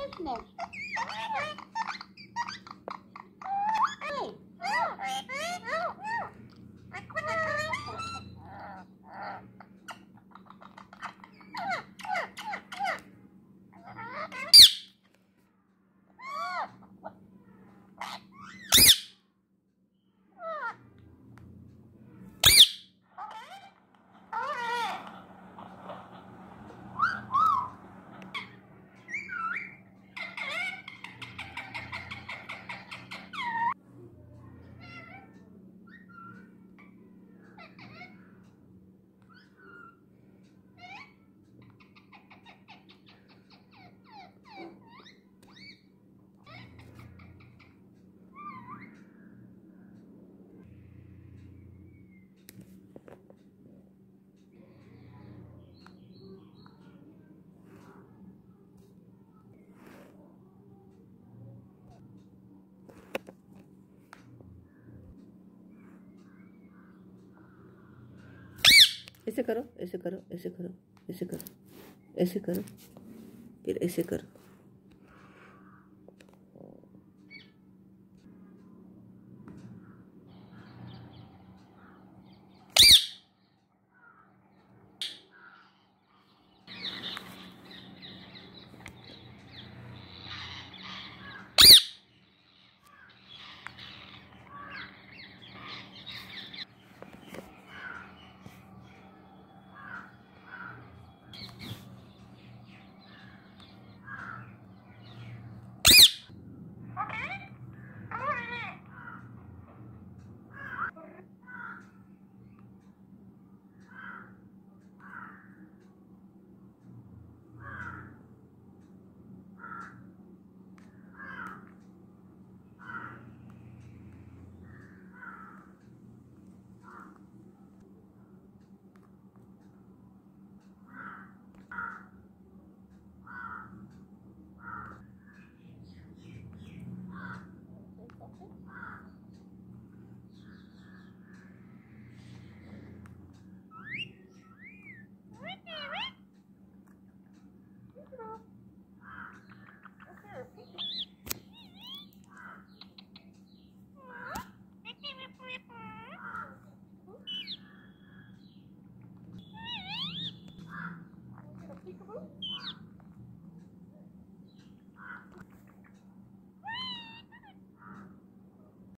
Christmas. ऐसे करो ऐसे करो ऐसे करो ऐसे करो ऐसे करो फिर ऐसे करो। Ta-da.